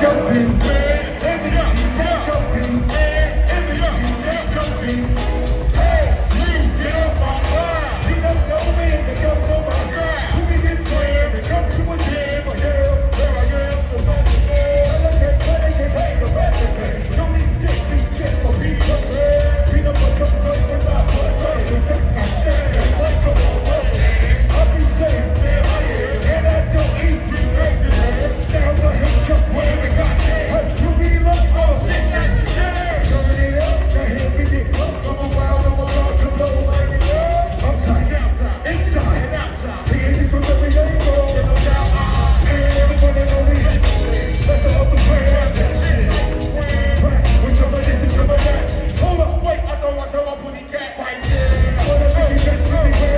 jumping.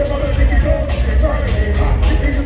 Everybody think you know, it's hard to.